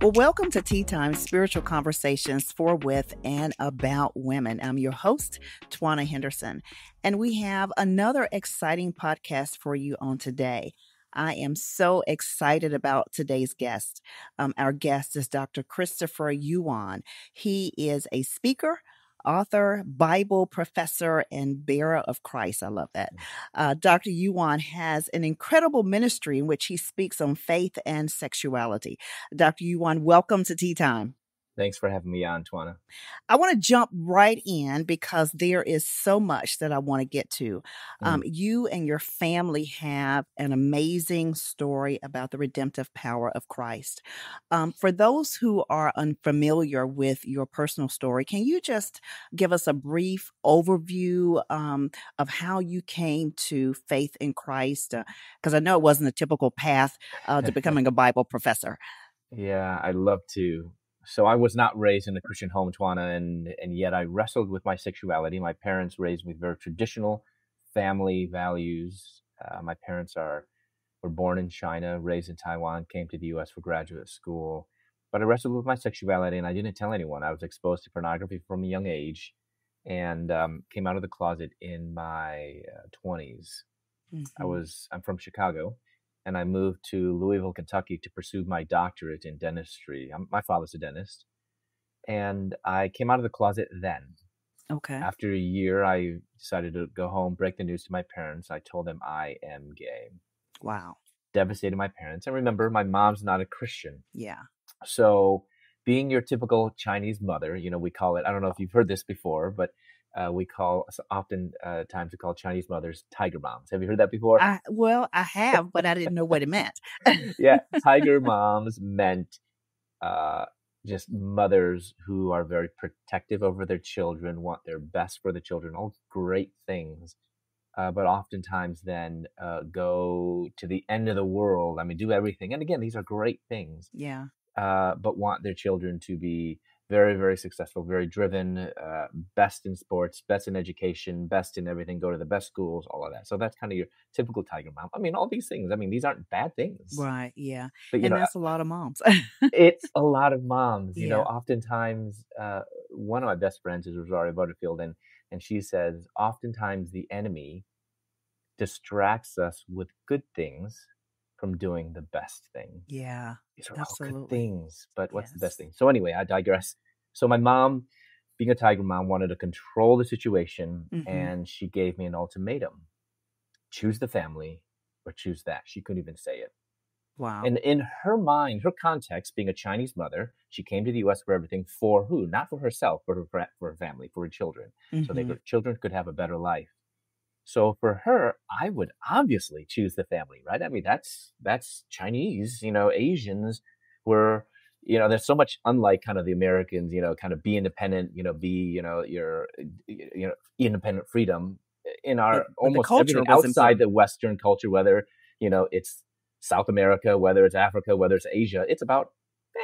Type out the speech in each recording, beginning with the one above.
Well, welcome to Tea Time Spiritual Conversations for, with, and about women. I'm your host, Twanna Henderson, and we have another exciting podcast for you on today. I am so excited about today's guest. Um, our guest is Dr. Christopher Yuan. He is a speaker, author, Bible professor, and bearer of Christ. I love that. Mm. Uh, Dr. Yuan has an incredible ministry in which he speaks on faith and sexuality. Dr. Yuan, welcome to Tea Time. Thanks for having me on, Twanna. I want to jump right in because there is so much that I want to get to. Um, mm. You and your family have an amazing story about the redemptive power of Christ. Um, for those who are unfamiliar with your personal story, can you just give us a brief overview um, of how you came to faith in Christ? Because uh, I know it wasn't a typical path uh, to becoming a Bible professor. Yeah, I'd love to so I was not raised in a Christian home, Twanna, and and yet I wrestled with my sexuality. My parents raised me very traditional family values. Uh, my parents are were born in China, raised in Taiwan, came to the U.S. for graduate school. But I wrestled with my sexuality, and I didn't tell anyone. I was exposed to pornography from a young age, and um, came out of the closet in my uh, 20s. Mm-hmm. I was I'm from Chicago, and I moved to Louisville, Kentucky to pursue my doctorate in dentistry. I'm, my father's a dentist. And I came out of the closet then. Okay. After a year, I decided to go home, break the news to my parents. I told them I am gay. Wow. Devastated my parents. And remember, my mom's not a Christian. Yeah. So, being your typical Chinese mother, you know, we call it, I don't know if you've heard this before, but uh, we call often uh, times we call Chinese mothers tiger moms. Have you heard that before? I, well, I have, but I didn't know what it meant. yeah, tiger moms meant uh, just mothers who are very protective over their children, want their best for the children, all great things. Uh, but oftentimes then uh, go to the end of the world. I mean, do everything. And again, these are great things. Yeah. Uh, but want their children to be very very successful very driven uh, best in sports best in education best in everything go to the best schools all of that. So that's kind of your typical tiger mom. I mean all these things i mean these aren't bad things. Right yeah but, and know, that's a lot of moms. It's a lot of moms you yeah. know oftentimes uh, one of my best friends is rosario butterfield and and she says oftentimes the enemy distracts us with good things from doing the best thing. Yeah. These are absolutely. all good things, but what's yes. the best thing? So anyway, I digress. So my mom, being a tiger mom, wanted to control the situation mm-hmm. and she gave me an ultimatum. Choose the family or choose that. She couldn't even say it. Wow. And in her mind, her context, being a Chinese mother, she came to the U.S. for everything for who? Not for herself, but for, her, for her family, for her children, mm-hmm. so that her children could have a better life. So for her, I would obviously choose the family, right? I mean, that's that's Chinese, you know, Asians were, you know, there's so much unlike kind of the Americans, you know, kind of be independent, you know, be, you know, your, you know, independent freedom eh, in our but, almost everything outside the Western culture, whether you know it's South America, whether it's Africa, whether it's Asia, it's about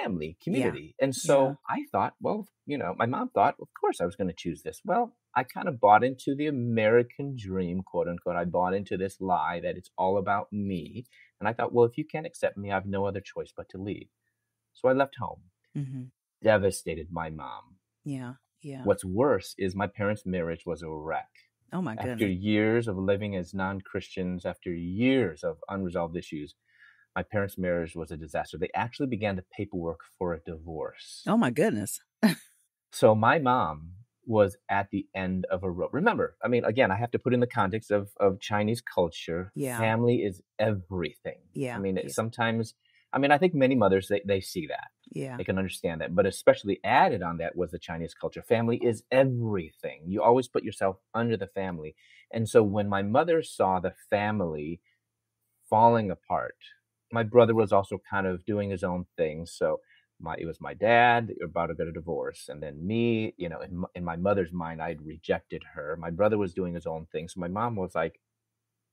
family, community. Yeah. And so yeah. I thought, well, you know, my mom thought, of course I was going to choose this. Well, I kind of bought into the American dream, quote unquote. I bought into this lie that it's all about me. And I thought, well, if you can't accept me, I have no other choice but to leave. So I left home, mm-hmm. devastated my mom. Yeah. Yeah. What's worse is my parents' marriage was a wreck. Oh my goodness. After years of living as non Christians, after years of unresolved issues, my parents' marriage was a disaster. They actually began the paperwork for a divorce. Oh my goodness. so my mom was at the end of a rope. Remember, I mean, again, I have to put in the context of of Chinese culture. Yeah. Family is everything. Yeah. I mean, yeah. sometimes, I mean, I think many mothers they, they see that. Yeah. They can understand that. But especially added on that was the Chinese culture. Family is everything. You always put yourself under the family. And so when my mother saw the family falling apart, my brother was also kind of doing his own thing. So my it was my dad about to get a divorce, and then me. You know, in, in my mother's mind, I'd rejected her. My brother was doing his own thing. So my mom was like,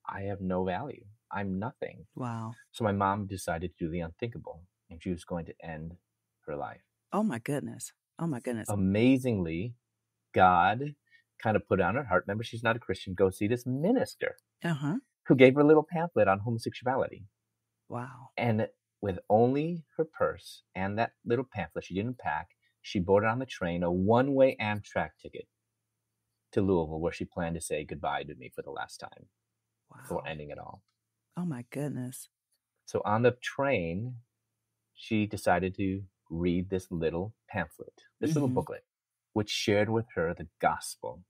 "I have no value. I'm nothing." Wow. So my mom decided to do the unthinkable, and she was going to end her life. Oh my goodness. Oh my goodness. Amazingly, God kind of put on her heart. Remember, she's not a Christian. Go see this minister. Uh huh. Who gave her a little pamphlet on homosexuality. Wow. And with only her purse and that little pamphlet she didn't pack, she boarded on the train a one way Amtrak ticket to Louisville, where she planned to say goodbye to me for the last time wow. before ending it all. Oh my goodness. So on the train, she decided to read this little pamphlet, this mm-hmm. little booklet, which shared with her the gospel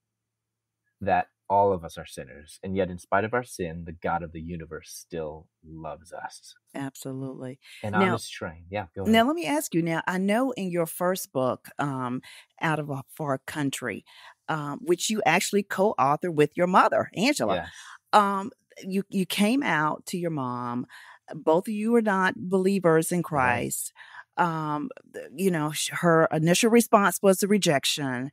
that all of us are sinners. And yet, in spite of our sin, the God of the universe still loves us. Absolutely. And now, on this train, yeah, go ahead. Now, let me ask you now, I know in your first book, um, Out of a Far Country, um, which you actually co authored with your mother, Angela, yes. um, you, you came out to your mom. Both of you are not believers in Christ. Right. Um, you know, her initial response was the rejection.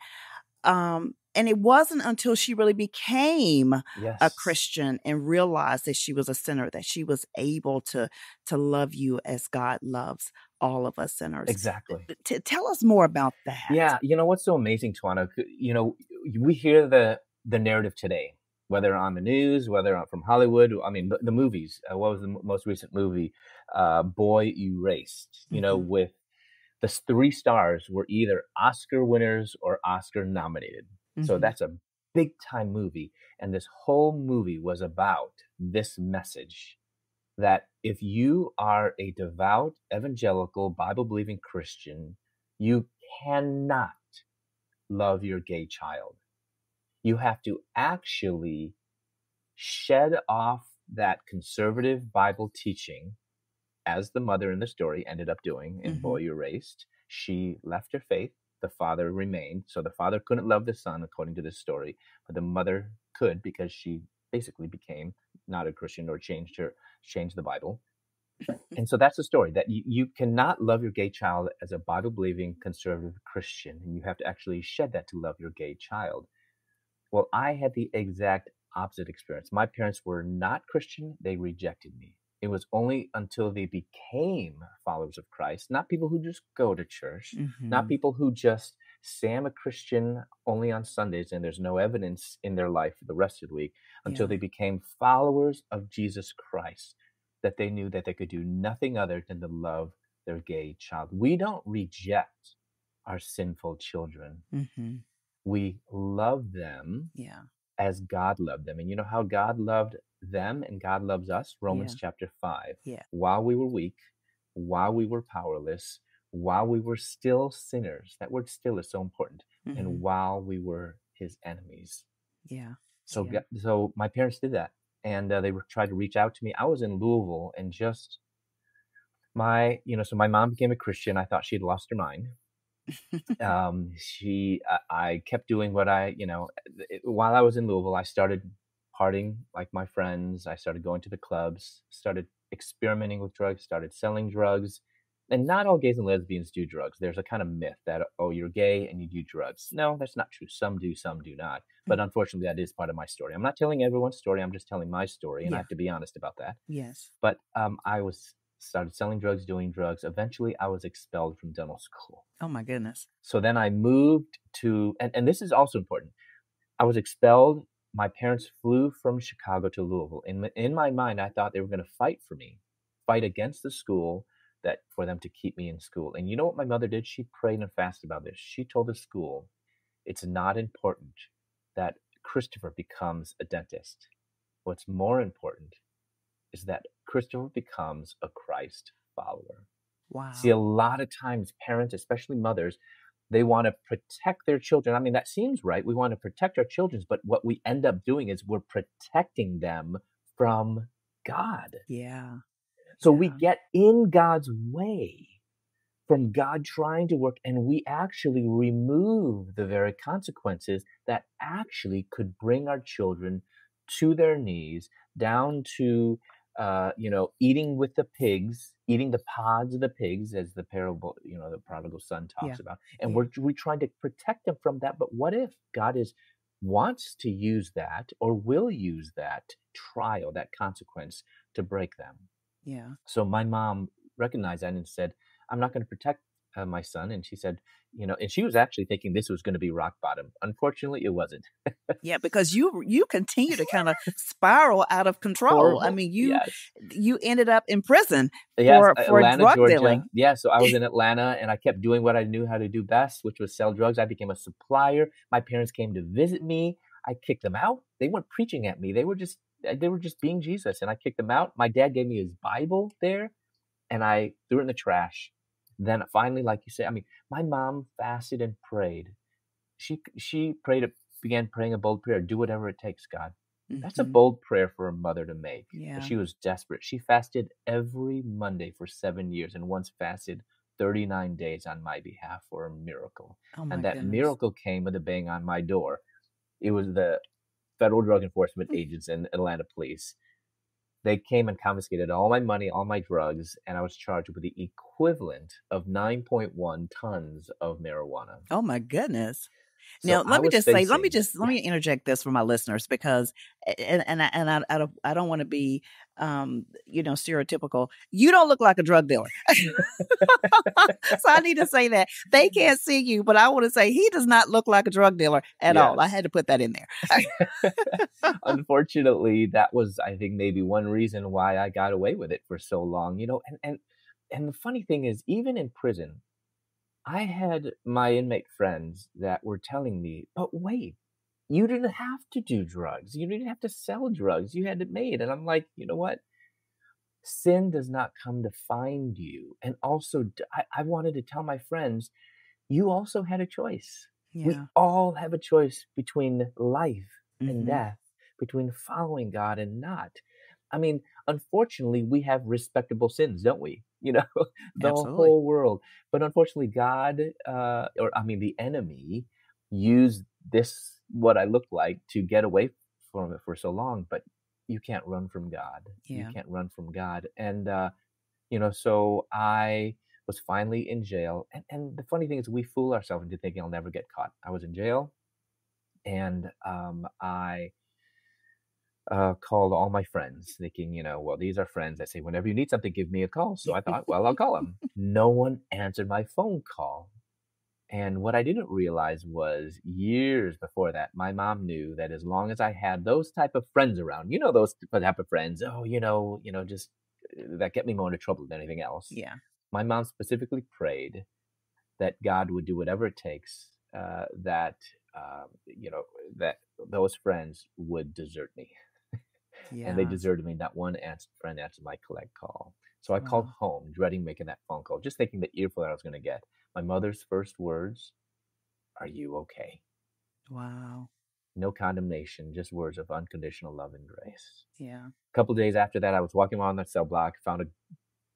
Um, and it wasn't until she really became yes. a christian and realized that she was a sinner that she was able to to love you as god loves all of us sinners. Exactly. T- tell us more about that. Yeah you know what's so amazing Tawana you know we hear the the narrative today whether on the news whether from hollywood i mean the, the movies uh, what was the most recent movie? Uh, boy erased you mm-hmm. know with the three stars were either oscar winners or oscar nominated Mm-hmm. So that's a big time movie. And this whole movie was about this message that if you are a devout, evangelical, Bible believing Christian, you cannot love your gay child. You have to actually shed off that conservative Bible teaching, as the mother in the story ended up doing in mm-hmm. Boy Erased. She left her faith the father remained. So the father couldn't love the son, according to this story, but the mother could because she basically became not a Christian or changed her changed the Bible. and so that's the story that you, you cannot love your gay child as a Bible believing conservative Christian, and you have to actually shed that to love your gay child. Well, I had the exact opposite experience. My parents were not Christian, they rejected me. It was only until they became followers of Christ, not people who just go to church, mm-hmm. not people who just say I'm a Christian only on Sundays and there's no evidence in their life for the rest of the week, until yeah. they became followers of Jesus Christ, that they knew that they could do nothing other than to love their gay child. We don't reject our sinful children. Mm-hmm. We love them yeah. as God loved them. And you know how God loved them and God loves us, Romans yeah. chapter 5. Yeah. While we were weak, while we were powerless, while we were still sinners, that word still is so important, mm-hmm. and while we were his enemies. Yeah. So, yeah. so my parents did that, and uh, they were tried to reach out to me. I was in Louisville, and just my, you know, so my mom became a Christian. I thought she had lost her mind. um, she, I, I kept doing what I, you know, it, while I was in Louisville, I started partying like my friends. I started going to the clubs, started experimenting with drugs, started selling drugs. And not all gays and lesbians do drugs. There's a kind of myth that, oh, you're gay and you do drugs. No, that's not true. Some do, some do not. But mm. unfortunately, that is part of my story. I'm not telling everyone's story. I'm just telling my story. And yeah. I have to be honest about that. Yes. But um, I was started selling drugs, doing drugs. Eventually, I was expelled from dental school. Oh, my goodness. So then I moved to, and, and this is also important. I was expelled my parents flew from Chicago to Louisville. In in my mind, I thought they were going to fight for me, fight against the school that for them to keep me in school. And you know what my mother did? She prayed and fasted about this. She told the school, it's not important that Christopher becomes a dentist. What's more important is that Christopher becomes a Christ follower. Wow. See, a lot of times parents, especially mothers, they want to protect their children. I mean, that seems right. We want to protect our children, but what we end up doing is we're protecting them from God. Yeah. So yeah. we get in God's way from God trying to work, and we actually remove the very consequences that actually could bring our children to their knees, down to uh, you know, eating with the pigs, eating the pods of the pigs, as the parable, you know, the prodigal son talks yeah. about. And yeah. we're we trying to protect them from that. But what if God is wants to use that or will use that trial, that consequence to break them? Yeah. So my mom recognized that and said, I'm not going to protect uh, my son, and she said, you know, and she was actually thinking this was going to be rock bottom. Unfortunately, it wasn't. yeah, because you you continue to kind of spiral out of control. Horrible. I mean, you yes. you ended up in prison Yes, for, for Atlanta, drug Georgia. dealing. Yeah, so I was in Atlanta and I kept doing what I knew how to do best, which was sell drugs. I became a supplier. My parents came to visit me. I kicked them out. They weren't preaching at me. They were just they were just being Jesus and I kicked them out. My dad gave me his Bible there and I threw it in the trash. Then finally, like you say, I mean, my mom fasted and prayed. She she prayed, began praying a bold prayer. Do whatever it takes, God. That's a Mhm. bold prayer for a mother to make. But Yeah. She was desperate. She fasted every Monday for seven years and once fasted 39 days on my behalf for a miracle. Oh my and that goodness. miracle came with a bang on my door. It was the federal drug enforcement agents and Atlanta police. They came and confiscated all my money, all my drugs, and I was charged with the equivalent of 9.1 tons of marijuana. Oh my goodness. So Now, let me just say, let me just let me interject this for my listeners because, and and I, and I, I don't I don't want to be, um, you know, stereotypical. You don't look like a drug dealer, so I need to say that they can't see you, but I want to say he does not look like a drug dealer at all. I had to put that in there. unfortunately that was i think maybe one reason why i got away with it for so long you know and and and the funny thing is even in prison i had my inmate friends that were telling me but wait you didn't have to do drugs. You didn't have to sell drugs. You had it made. And i'm like you know what? Sin does not come to find you. And also I wanted to tell my friends you also had a choice. We all have a choice between life and Mhm. death, between following God and not. I mean, unfortunately, we have respectable sins, don't we? You know, the Absolutely. whole world. But unfortunately, God, uh, or I mean, the enemy used this, what I looked like, to get away from it for so long. But you can't run from God. Yeah. You can't run from God. And, uh, you know, so I was finally in jail. And, and the funny thing is, we fool ourselves into thinking I'll never get caught. I was in jail and um, I uh, called all my friends, thinking, you know, well, these are friends. I say, whenever you need something, give me a call. So I thought, well, I'll call them. no one answered my phone call. And what I didn't realize was years before that, my mom knew that as long as I had those type of friends around, you know, those type of friends, oh, you know, you know, just uh, that get me more into trouble than anything else. Yeah. My mom specifically prayed that God would do whatever it takes uh, that um, you know that those friends would desert me, Yeah. and they deserted me. Not one answer, friend answered my collect call. So I called home, dreading making that phone call, just thinking the earful that I was going to get. My mother's first words, "Are you okay?" Wow. No condemnation, just words of unconditional love and grace. Yeah. A couple days after that, I was walking around that cell block, found a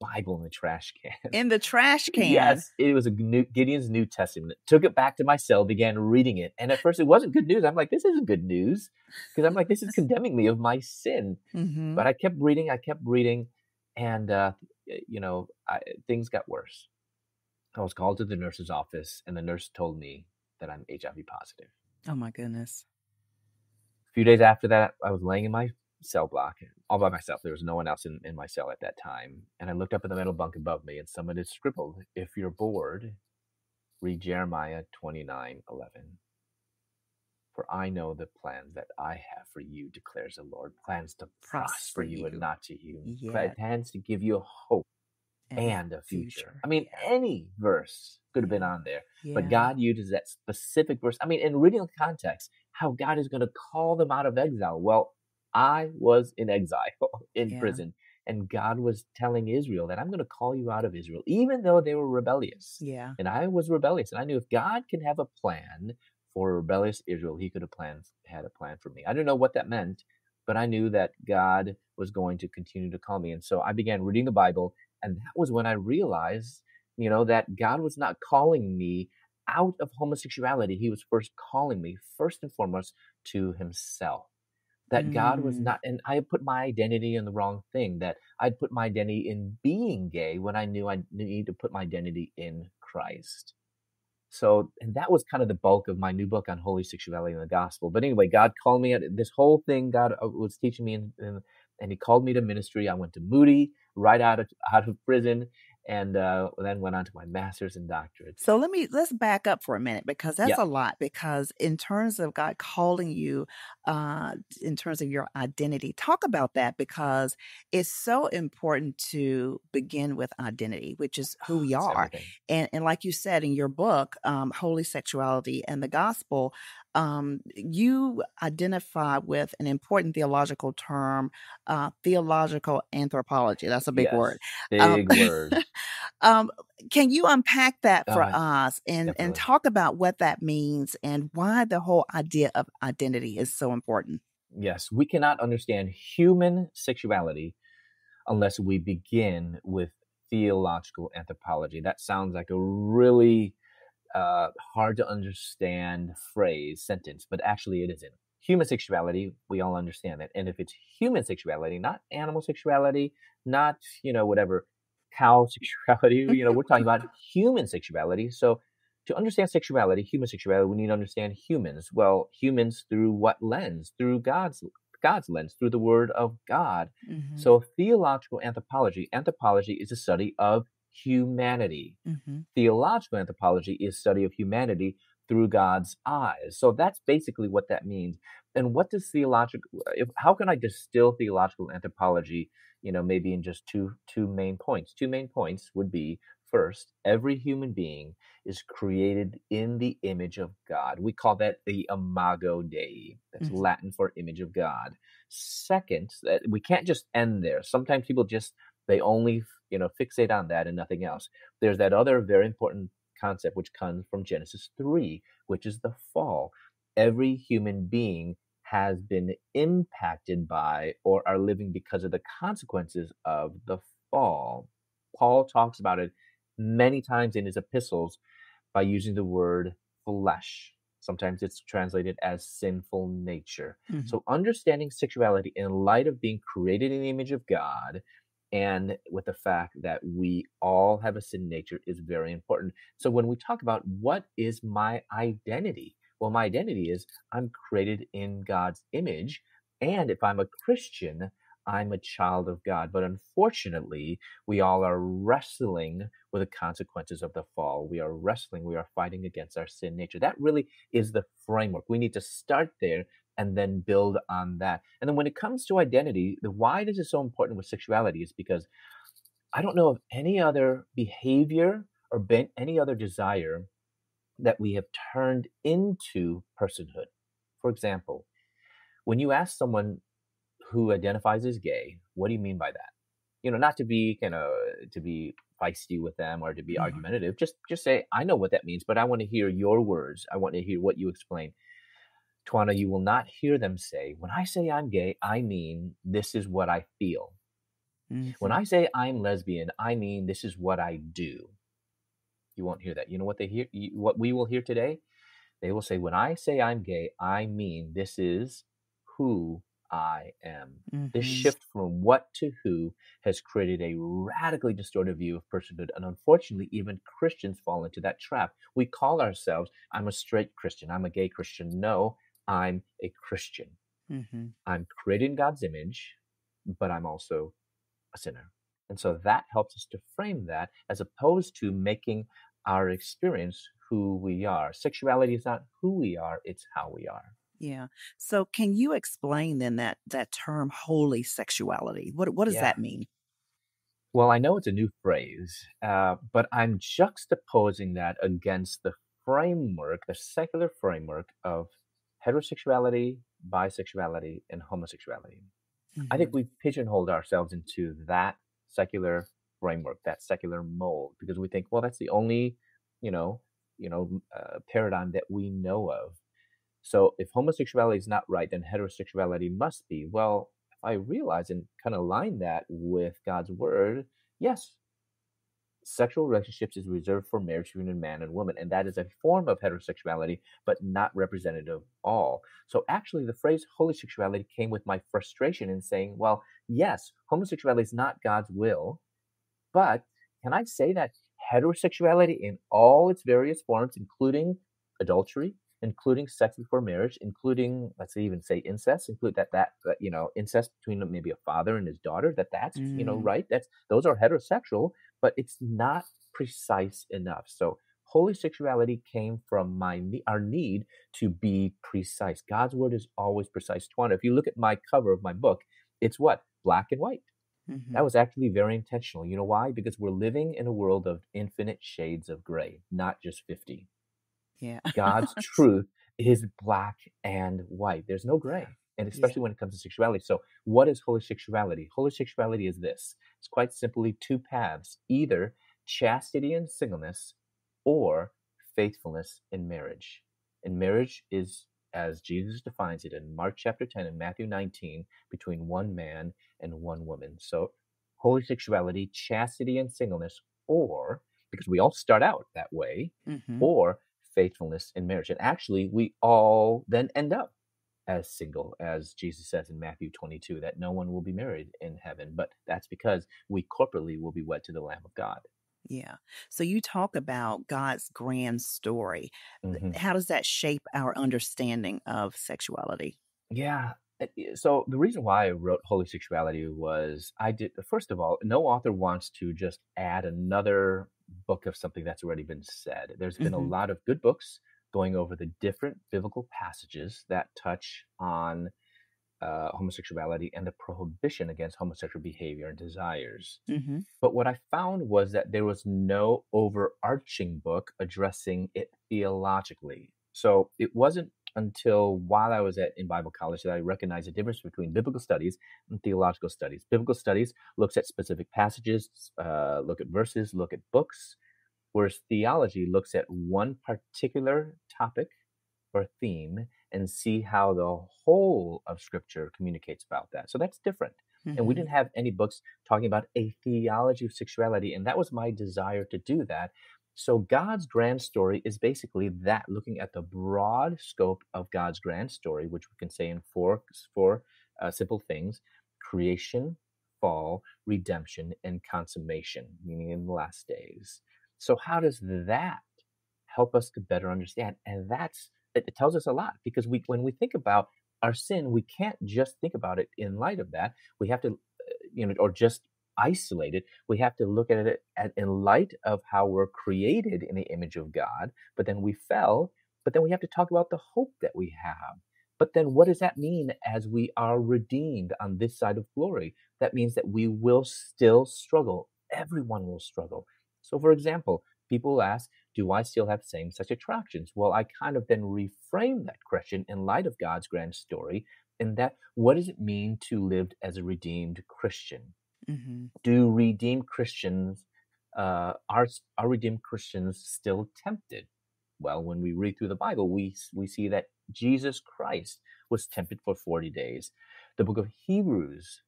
Bible in the trash can. In the trash can. Yes, it was a new, Gideon's New Testament. Took it back to my cell, began reading it, and at first it wasn't good news. I'm like, this isn't good news, because I'm like, this is condemning me of my sin. Mm-hmm. But I kept reading, I kept reading, and uh, you know, I, things got worse. I was called to the nurse's office, and the nurse told me that I'm HIV positive. Oh my goodness. A few days after that, I was laying in my cell block all by myself. There was no one else in, in my cell at that time. And I looked up at the metal bunk above me, and someone had scribbled, If you're bored, read Jeremiah 29 11. For I know the plans that I have for you, declares the Lord plans to prosper, Prosper you and not to you, Yeah. plans to give you a hope and a future. I mean, any verse could have been on there. yeah. But God uses that specific verse. I mean, in reading the context, how God is going to call them out of exile. Well, I was in exile in Yeah. prison, and God was telling Israel that I'm going to call you out of Israel, even though they were rebellious. Yeah. And I was rebellious, and I knew if God can have a plan for rebellious Israel, He could have planned had a plan for me. I didn't know what that meant, but I knew that God was going to continue to call me, and so I began reading the Bible, and that was when I realized, you know, that God was not calling me out of homosexuality. He was first calling me, first and foremost, to Himself. That God was Mm. not, and I had put my identity in the wrong thing. That I'd put my identity in being gay when I knew I needed to put my identity in Christ. So, and that was kind of the bulk of my new book on holy sexuality and the gospel. But anyway, God called me at this whole thing. God uh, was teaching me, in, and He called me to ministry. I went to Moody right out of out of prison, and uh, then went on to my master's and doctorate. So let me let's back up for a minute because that's yeah. a lot. Because in terms of God calling you, uh, in terms of your identity, talk about that because it's so important to begin with identity, which is who we are. And and like you said in your book, um, Holy Sexuality and the Gospel, um, you identify with an important theological term, uh, theological anthropology. That's a big yes, word. Um, big um, word. um, can you unpack that for uh, us and, definitely. and talk about what that means and why the whole idea of identity is so important? Yes, we cannot understand human sexuality unless we begin with theological anthropology. That sounds like a really uh, hard to understand phrase, sentence, but actually it isn't. Human sexuality, we all understand that. And if it's human sexuality, not animal sexuality, not, you know, whatever, cow sexuality, you know, we're talking about human sexuality. So to understand sexuality, human sexuality, we need to understand humans. Well, humans through what lens? Through God's God's lens, through the word of God. Mm-hmm. So theological anthropology, anthropology is a study of humanity. Mm-hmm. Theological anthropology is study of humanity through God's eyes. So that's basically what that means. And what does theological if, how can I distill theological anthropology, you know, maybe in just two two main points. Two main points would be first, every human being is created in the image of God. We call that the imago Dei. That's mm-hmm. Latin for image of God. Second, that we can't just end there. Sometimes people just they only you know fixate on that and nothing else. There's that other very important concept which comes from genesis 3 which is the fall. Every human being has been impacted by or are living because of the consequences of the fall. Paul talks about it many times in his epistles by using the word flesh. Sometimes it's translated as sinful nature. Mm-hmm. so understanding sexuality in light of being created in the image of god and with the fact that we all have a sin nature is very important. So when we talk about what is my identity, well, my identity is I'm created in God's image. And if I'm a Christian, I'm a child of God. But unfortunately, we all are wrestling with the consequences of the fall. We are wrestling, we are fighting against our sin nature. That really is the framework. We need to start there and then build on that. And then when it comes to identity, the why this is so important with sexuality is because I don't know of any other behavior or been any other desire that we have turned into personhood. For example, when you ask someone who identifies as gay, what do you mean by that? You know, not to be kind of to be feisty with them or to be mm-hmm. argumentative. Just just say, I know what that means, but I want to hear your words. I want to hear what you explain. Twanna, you will not hear them say, when I say I'm gay, I mean this is what I feel. Mm-hmm. When I say I'm lesbian, I mean this is what I do. You won't hear that. You know what they hear? What we will hear today? They will say, when I say I'm gay, I mean this is who I am. Mm-hmm. This shift from what to who has created a radically distorted view of personhood. And unfortunately, even Christians fall into that trap. We call ourselves, I'm a straight Christian, I'm a gay Christian. No, I'm a Christian. Mm-hmm. I'm created in God's image, but I'm also a sinner. And so that helps us to frame that as opposed to making our experience who we are. Sexuality is not who we are, it's how we are. Yeah. So can you explain then that that term holy sexuality? What what does yeah. that mean? Well, I know it's a new phrase, uh, but I'm juxtaposing that against the framework, the secular framework of heterosexuality, bisexuality, and homosexuality. Mm-hmm. I think mm-hmm. we've pigeonholed ourselves into that secular framework, that secular mold, because we think, well, that's the only, you know, you know, uh, paradigm that we know of. So if homosexuality is not right, then heterosexuality must be. Well, if I realize and kind of line that with God's word, yes, sexual relationships is reserved for marriage between a man and woman, and that is a form of heterosexuality, but not representative of all. So actually, the phrase holy sexuality came with my frustration in saying, well, yes, homosexuality is not God's will, but can I say that heterosexuality in all its various forms, including adultery, including sex before marriage, including let's say even say incest, include that that, that you know incest between maybe a father and his daughter, that that's mm. you know mm. right. That's those are heterosexual, but it's not precise enough. So holy sexuality came from my our need to be precise. God's word is always precise. Twanna, if you look at my cover of my book, it's what black and white. Mm-hmm. That was actually very intentional. You know why? Because we're living in a world of infinite shades of gray, not just 50. Yeah. God's truth is black and white. There's no gray. And especially yeah. when it comes to sexuality. So, what is holy sexuality? Holy sexuality is this it's quite simply two paths either chastity and singleness or faithfulness in marriage. And marriage is, as Jesus defines it in Mark chapter 10 and Matthew 19, between one man and one woman. So, holy sexuality, chastity and singleness, or because we all start out that way, mm-hmm. or faithfulness in marriage. And actually, we all then end up as single, as Jesus says in Matthew 22, that no one will be married in heaven. But that's because we corporately will be wed to the Lamb of God. Yeah. So you talk about God's grand story. Mm-hmm. How does that shape our understanding of sexuality? Yeah. So the reason why I wrote Holy Sexuality was I did, first of all, no author wants to just add another book of something that's already been said. There's been mm-hmm. a lot of good books going over the different biblical passages that touch on uh, homosexuality and the prohibition against homosexual behavior and desires. Mm-hmm. But what I found was that there was no overarching book addressing it theologically. So it wasn't until while I was at in Bible college that I recognized the difference between biblical studies and theological studies. Biblical studies looks at specific passages, uh, look at verses, look at books, whereas theology looks at one particular topic or theme and see how the whole of Scripture communicates about that. So that's different. Mm-hmm. And we didn't mm-hmm. have any books talking about a theology of sexuality. And that was my desire to do that. So God's grand story is basically that, looking at the broad scope of God's grand story, which we can say in four, four uh, simple things creation, fall, redemption, and consummation, meaning in the last days. So, how does that help us to better understand? And that's it, tells us a lot because we when we think about our sin, we can't just think about it in light of that. We have to, you know, or just isolate it. We have to look at it at, in light of how we're created in the image of God, but then we fell. But then we have to talk about the hope that we have. But then what does that mean as we are redeemed on this side of glory? That means that we will still struggle. Everyone will struggle. So, for example, people ask, do I still have same sex attractions? Well, I kind of then reframe that question in light of God's grand story in that what does it mean to live as a redeemed Christian? Mm-hmm. Do redeemed Christians, uh, are, are redeemed Christians still tempted? Well, when we read through the Bible, we, we see that Jesus Christ was tempted for 40 days. The book of Hebrews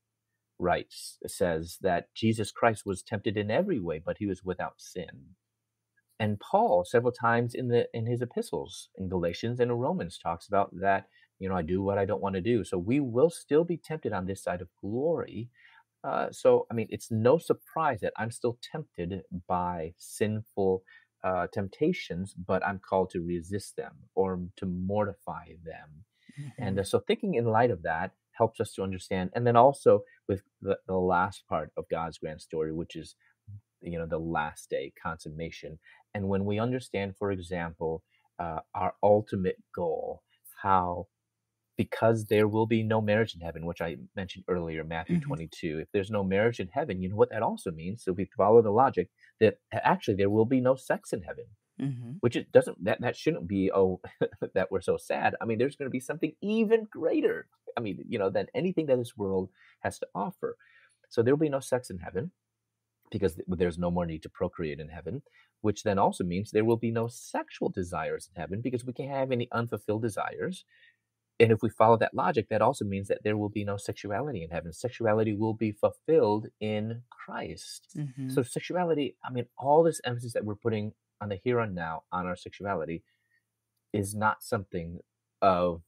writes, says that Jesus Christ was tempted in every way, but he was without sin and Paul several times in the in his epistles in Galatians and in Romans talks about that you know I do what I don't want to do. So we will still be tempted on this side of glory. Uh, so I mean, it's no surprise that I'm still tempted by sinful uh, temptations, but I'm called to resist them or to mortify them. Mm-hmm. And uh, so thinking in light of that helps us to understand. And then also with the, the last part of God's grand story, which is you know the last day consummation and when we understand, for example, uh, our ultimate goal, how because there will be no marriage in heaven, which I mentioned earlier, Matthew mm-hmm. 22. If there's no marriage in heaven, you know what that also means? So we follow the logic that actually there will be no sex in heaven, mm-hmm. which it doesn't, that, that shouldn't be, oh, that we're so sad. I mean, there's going to be something even greater. I mean, you know, than anything that this world has to offer. So there will be no sex in heaven because there's no more need to procreate in heaven which then also means there will be no sexual desires in heaven because we can't have any unfulfilled desires. And if we follow that logic, that also means that there will be no sexuality in heaven. Sexuality will be fulfilled in Christ. Mm-hmm. So, sexuality, I mean, all this emphasis that we're putting on the here and now on our sexuality is not something of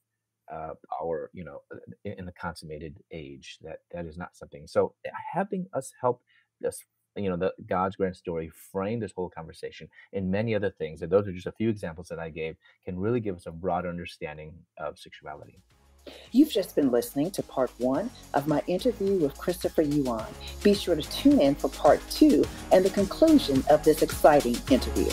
uh, our, you know, in the consummated age. That that is not something. So, having us help us you know, the God's grand story frame this whole conversation and many other things. And those are just a few examples that I gave can really give us a broad understanding of sexuality. You've just been listening to part one of my interview with Christopher Yuan. Be sure to tune in for part two and the conclusion of this exciting interview.